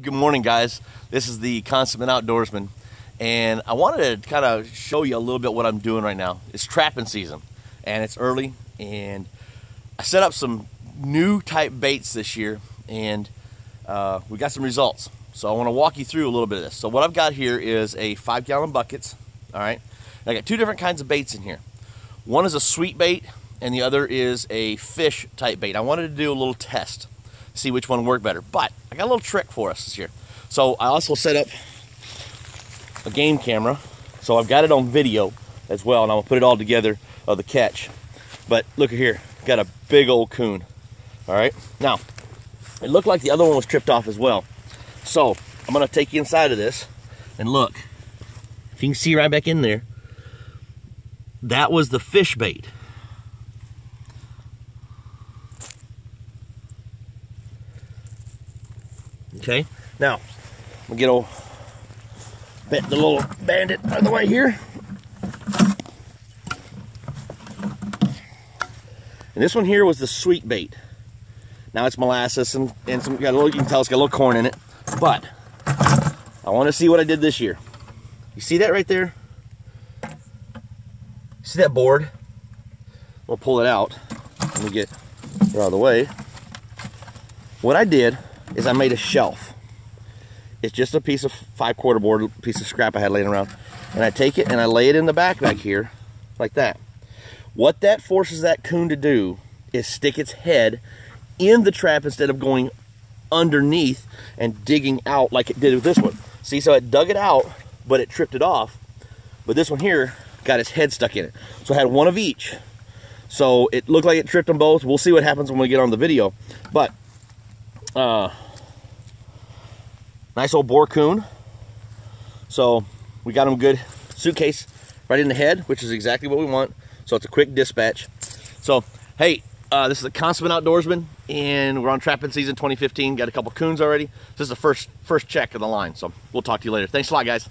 Good morning, guys. This is the Consummate Outdoorsman, and I wanted to kind of show you a little bit what I'm doing right now. It's trapping season, and it's early, and I set up some new type baits this year, and uh, we got some results. So I want to walk you through a little bit of this. So what I've got here is a five gallon buckets, all right? I got two different kinds of baits in here. One is a sweet bait, and the other is a fish type bait. I wanted to do a little test see which one worked better. But I got a little trick for us this year. So I also set up a game camera. So I've got it on video as well, and I'm gonna put it all together of the catch. But look here, got a big old coon. All right, now, it looked like the other one was tripped off as well. So I'm gonna take you inside of this and look. If you can see right back in there, that was the fish bait. Okay, now we'll get old bit the little bandit out of the way here. And this one here was the sweet bait. Now it's molasses and, and some got a little you can tell it's got a little corn in it. But I want to see what I did this year. You see that right there? See that board? We'll pull it out. Let me get it out of the way. What I did is I made a shelf. It's just a piece of five quarter board, piece of scrap I had laying around. And I take it and I lay it in the back back here, like that. What that forces that coon to do is stick its head in the trap instead of going underneath and digging out like it did with this one. See, so it dug it out, but it tripped it off. But this one here got its head stuck in it. So I had one of each. So it looked like it tripped them both. We'll see what happens when we get on the video. But uh, nice old boar coon. So we got him good suitcase right in the head, which is exactly what we want. So it's a quick dispatch. So, hey, uh, this is a consummate outdoorsman, and we're on trapping season 2015. Got a couple coons already. This is the first first check of the line. So we'll talk to you later. Thanks a lot, guys.